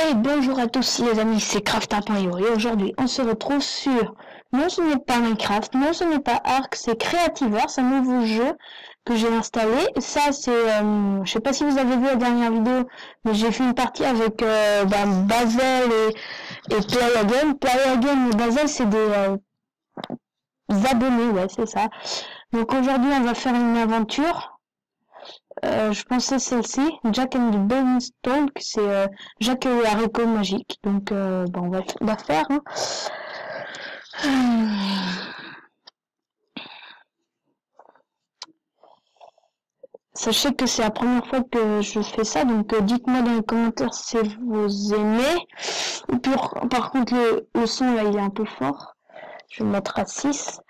Et bonjour à tous les amis, c'est Craft.io et aujourd'hui on se retrouve sur, non ce n'est pas Minecraft, non ce n'est pas Ark, c'est Creativerse, un nouveau jeu que j'ai installé. Ça c'est, euh, je sais pas si vous avez vu la dernière vidéo, mais j'ai fait une partie avec euh, ben, Bazel et, Play Again. Play Again et Bazel c'est des euh, abonnés, ouais c'est ça. Donc aujourd'hui on va faire une aventure euh, je pensais celle-ci, Jack and the Beanstalk, c'est euh, Jack et haricot magique. Donc, euh, on va la faire. Hein. Sachez que c'est la première fois que je fais ça, donc dites-moi dans les commentaires si vous aimez. Par contre, le, le, son là, il est un peu fort. Je vais le mettre à 6.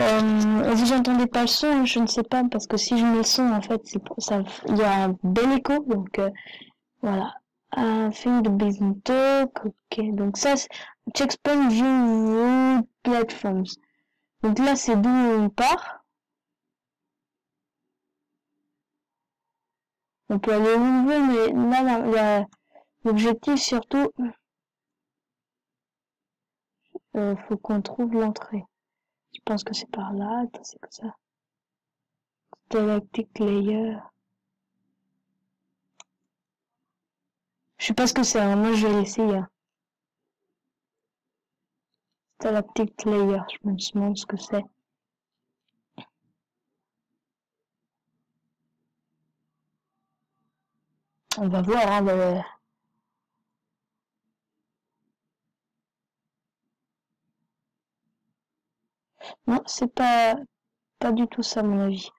Euh, si j'entendais pas le son, je ne sais pas, parce que si je mets le son, en fait, c'est ça, il y a un bel écho, donc euh, voilà. Un film de business talk, ok, donc ça, checkpoint view platforms. Donc là, c'est d'où on part. On peut aller où on veut, mais là, l'objectif surtout, euh, faut qu'on trouve l'entrée. Je pense que c'est par là. c'est comme ça. Galactic Layer. Je sais pas ce que c'est. Hein. Moi, je vais l'essayer. Hein. Layer. Je me demande ce que c'est. On va voir. Hein, Non, c'est pas, pas du tout ça, mon avis.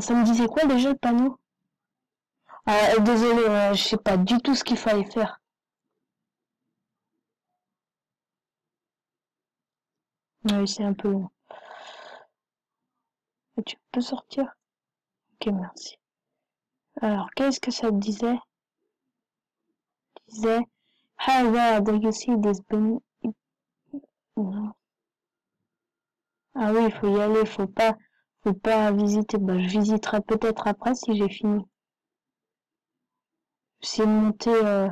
Ça me disait quoi déjà le panneau? Ah, Désolé, euh, je sais pas du tout ce qu'il fallait faire. Oui, c'est un peu long. tu peux sortir? Ok, merci. Alors, qu'est-ce que ça disait? Disait How well do you see this Non. Ah oui, il faut y aller, faut pas, faut pas visiter. Bah, je visiterai peut-être après si j'ai fini. C'est monter. Euh...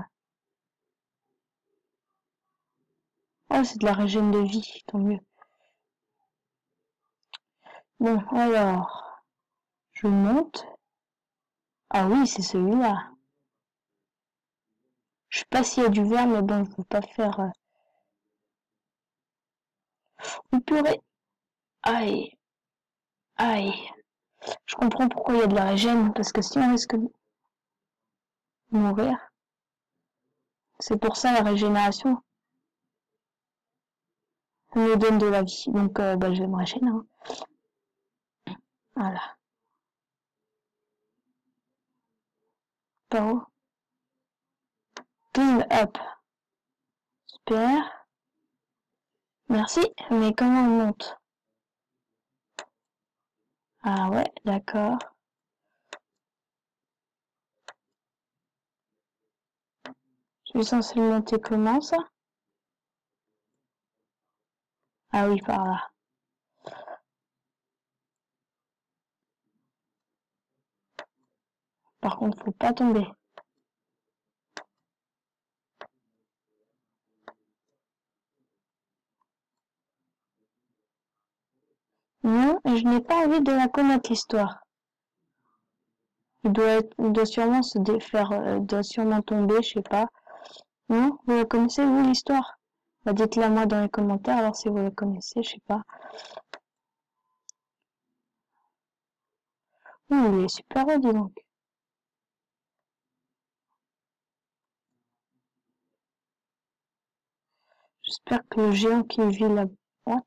Oh, c'est de la régène de vie, tant mieux. Bon, alors, je monte. Ah oui, c'est celui-là. Je sais pas s'il y a du verre, mais bon, je peux pas faire. Euh... On pourrait Aïe. Aïe. Je comprends pourquoi il y a de la régène, parce que si on risque de mourir, c'est pour ça la régénération. Ça nous donne de la vie. Donc, euh, bah, je vais me régénérer. Hein. Voilà. Par où up. Super. Merci. Mais comment on monte? Ah ouais, d'accord. Je suis censé le monter comment ça? Ah oui, par là. Par contre, faut pas tomber. Non, je n'ai pas envie de la connaître l'histoire. Il doit, être, il doit sûrement se défaire, euh, doit sûrement tomber, je sais pas. Non, vous la connaissez vous l'histoire? Bah, Dites-la moi dans les commentaires alors si vous la connaissez, je sais pas. Ouh, il est super haut, dis donc. J'espère que le géant qui vit là... What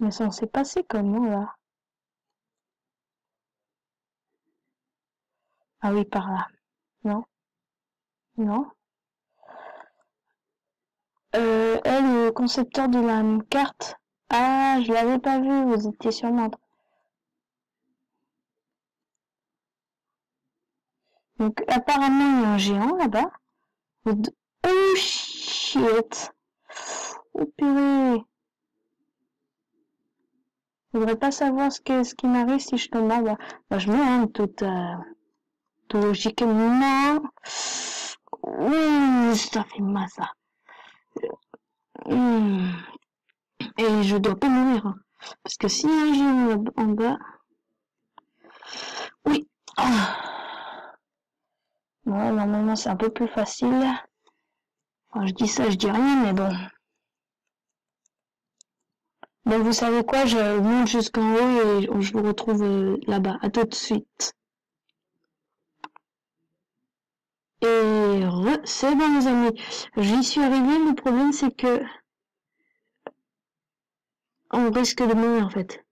Mais ça s'est passé comment là Ah oui, par là. Non Non euh, elle, le concepteur de la carte. Ah, je l'avais pas vu, vous étiez sur moi. Donc, apparemment, il y a un géant là-bas. Oh shit! Oh! Je voudrais pas savoir ce, que, ce qui m'arrive si je tombe en bas. Bah, je mets hein, tout, euh, tout logiquement. Oui, ça fait mal ça. Hmm. Et je dois pas mourir. Hein. Parce que si un jour en bas... Oui. Bon, normalement c'est un peu plus facile. Enfin, je dis ça, je dis rien, mais bon. Bon, vous savez quoi, je monte jusqu'en haut et je vous retrouve euh, là-bas. À tout de suite. Et c'est bon les amis, j'y suis arrivé, le problème c'est que on risque de mourir en fait.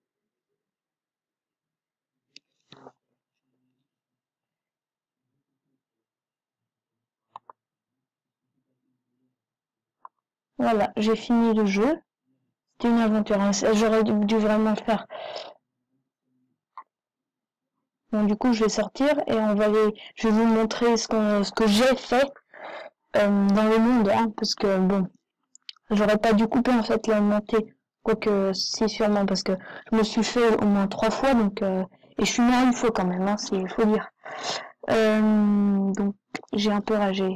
Voilà, j'ai fini le jeu. C'était une aventure. Hein. J'aurais dû vraiment faire. Bon, du coup, je vais sortir et on va aller. Je vais vous montrer ce, ce que j'ai fait euh, dans le monde, hein, parce que bon, j'aurais pas dû couper en fait la montée, quoique si sûrement parce que je me suis fait au moins trois fois, donc euh, et je suis mort une fois quand même, hein, il faut dire. Euh, donc j'ai un peu ragé.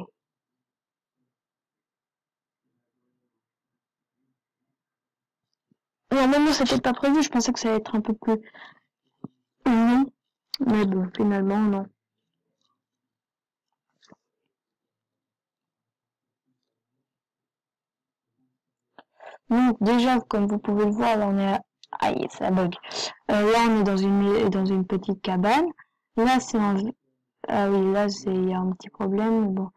Normalement, c'était pas prévu. Je pensais que ça allait être un peu plus non, mais bon, finalement non. Donc déjà, comme vous pouvez le voir, là on est à... Aïe, ça bug. Euh, là on est dans une dans une petite cabane. Là c'est un... Ah oui, là c'est il y a un petit problème, bon.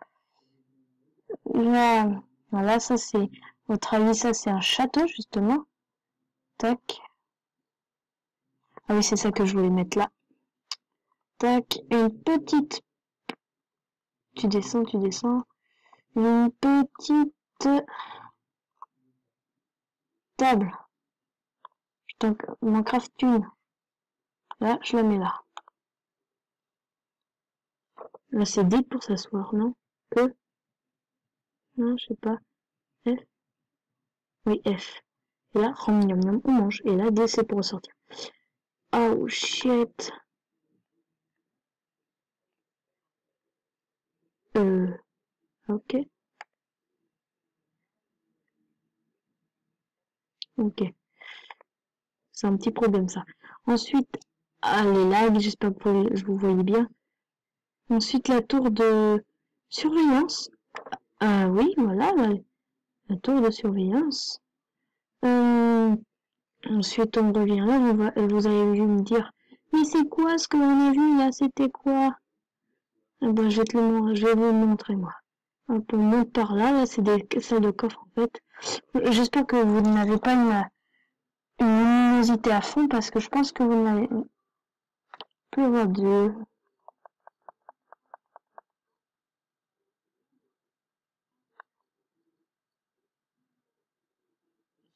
Là, voilà, ça c'est... Votre avis, ça c'est un château justement. Tac. Ah oui, c'est ça que je voulais mettre là. Tac, une petite... Tu descends, tu descends. Une petite table. Donc, craft une. Là, je la mets là. Là, c'est D pour s'asseoir, non? E Non, je sais pas. F? Oui, F. Là, on mange. Et là, D, c'est pour ressortir. Oh, shit. Euh... Ok. Ok. C'est un petit problème ça. Ensuite, ah, les lags, j'espère que vous voyez bien. Ensuite, la tour de surveillance. Ah oui, voilà, la, tour de surveillance. Ensuite, on revient là, vous, avez vu me dire, mais c'est quoi ce que l'on a vu là, c'était quoi? Eh ben, je, vais je vous le montrer moi. Un peu monte par là, là c'est des salles de coffre en fait. J'espère que vous n'avez pas une, luminosité à fond parce que je pense que vous n'avez plus voir de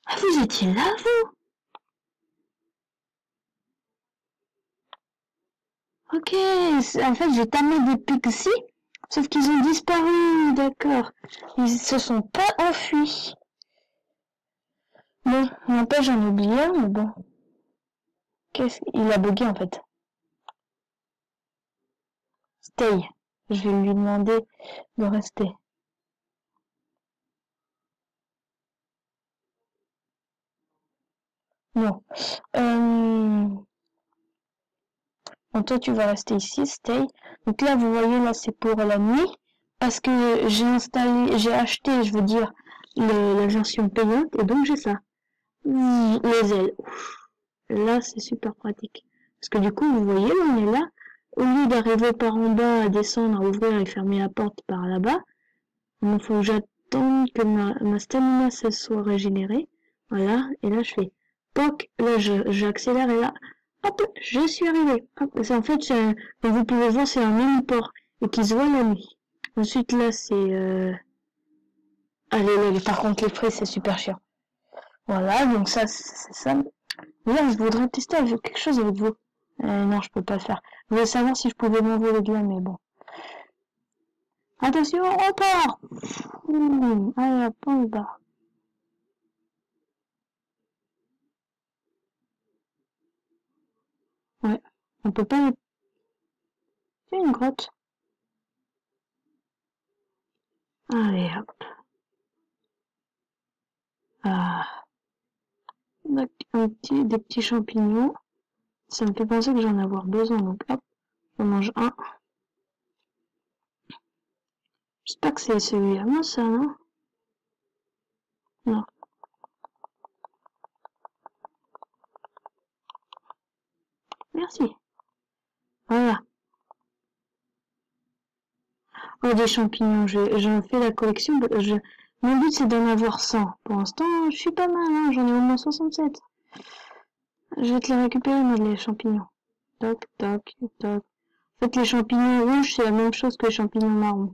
Ah, vous étiez là, vous? Ok, en fait, j'ai tamé des pixies, sauf qu'ils ont disparu, d'accord. Ils se sont pas enfuis. Bon, n'empêche, j'en ai oublié un, mais bon. Qu'est-ce qu'il a bugué, en fait. Stay. Je vais lui demander de rester. Non. Euh... Bon, toi, tu vas rester ici, stay. Donc là, vous voyez, là, c'est pour la nuit. Parce que j'ai installé, j'ai acheté, je veux dire, la version payante. Et donc, j'ai ça. Les ailes. Là, c'est super pratique. Parce que du coup, vous voyez, on est là. Au lieu d'arriver par en bas, à descendre, à ouvrir et fermer la porte par là-bas, il faut que j'attende que ma, ma stamina se soit régénérée. Voilà. Et là, je fais POC. Là, j'accélère et là, hop, je suis arrivé. C'est en fait, un, comme vous pouvez voir, c'est un mini port et qui se voit la nuit. Ensuite, là, c'est... Euh... Allez, par contre, les frais, c'est super cher. Voilà, donc ça, c'est ça. Là, je voudrais tester quelque chose avec vous. Euh, non, je peux pas le faire. Je voulais savoir si je pouvais m'envoler là, mais bon. Attention, on part Allez, on part. Ouais, on peut pas... C'est une grotte. Allez, hop. Ah. Un petit, des petits champignons. Ça me fait penser que j'en ai avoir besoin, donc hop, on mange un. J'espère que c'est celui-là, non ça, non Non. Merci. Voilà. Oh, des champignons, j'en fais la collection. Mon but, c'est d'en avoir 100. Pour l'instant, je suis pas mal, hein, j'en ai au moins 67. Je vais te les récupérer, moi, les champignons. Toc, toc, toc. En fait, les champignons rouges, c'est la même chose que les champignons marrons.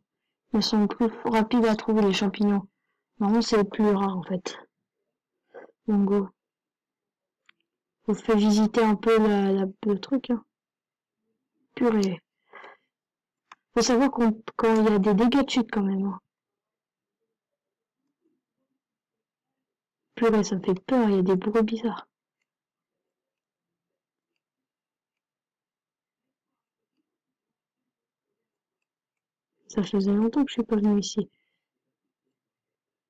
Ils sont plus rapides à trouver, les champignons. Marron, c'est le plus rare, en fait. Donc, go. Vous fait visiter un peu la, le truc, hein. Purée. Faut savoir quand il y a des dégâts de chute, quand même, hein. Purée, ça me fait peur, il y a des bruits bizarres. Ça faisait longtemps que je suis pas venu ici.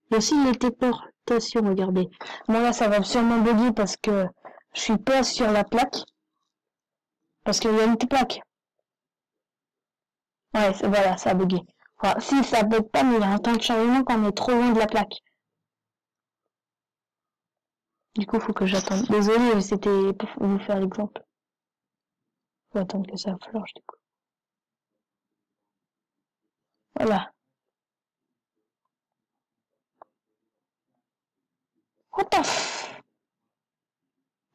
Il aussi les téléportations, regardez. Bon là, ça va sûrement bugger parce que je suis pas sur la plaque. Parce qu'il y a une plaque. Ouais, voilà, ça a bugué. si, ça bug pas, mais il y a un temps de chargement quand on est trop loin de la plaque. Du coup, faut que j'attende. Désolé, c'était pour vous faire l'exemple. Faut attendre que ça flanche, du coup. Voilà. What the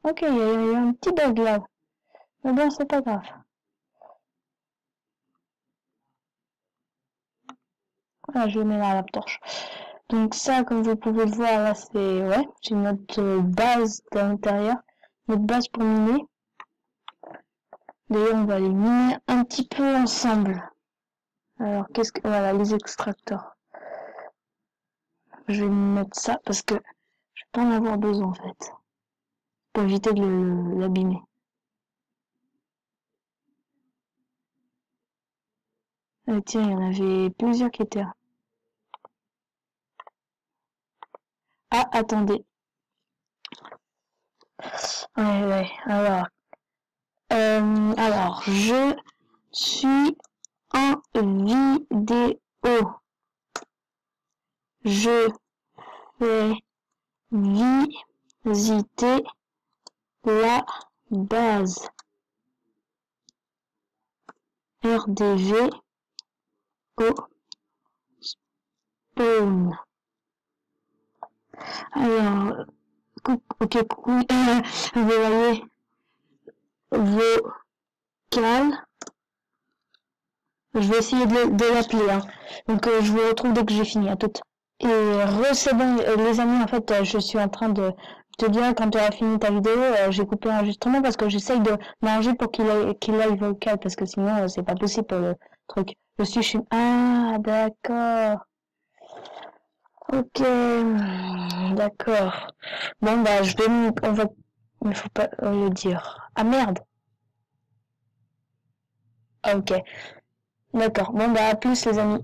Ok, il y, a eu un petit bug là. Mais bon, c'est pas grave. Voilà, je mets là la torche. Donc ça, comme vous pouvez le voir, là, c'est... Ouais, j'ai notre base à l'intérieur. Notre base pour miner. D'ailleurs, on va les miner un petit peu ensemble. Alors, qu'est-ce que... Voilà, les extracteurs. Je vais mettre ça parce que je vais pas en avoir besoin, en fait. Pour éviter de l'abîmer. Ah, tiens, il y en avait plusieurs qui étaient là. Ah, attendez. Ouais, ouais, alors. Euh, alors, je suis en vidéo. Je vais visiter la base RDV au spawn. Alors, ok, coucou, vous voyez, vocal, je vais essayer de, l'appeler. Hein. Donc euh, je vous retrouve dès que j'ai fini. À tout. Et euh, les amis, en fait, euh, je suis en train de te dire quand tu auras fini ta vidéo, j'ai coupé l'enregistrement parce que j'essaye de manger pour qu'il aille, qu'il aille vocal parce que sinon c'est pas possible pour le truc. Je suis chez... Ah, d'accord. Ok, d'accord. Bon bah je vais, on va, il faut pas le dire. Ah merde. Ok. D'accord. Bon, bah, à plus, les amis.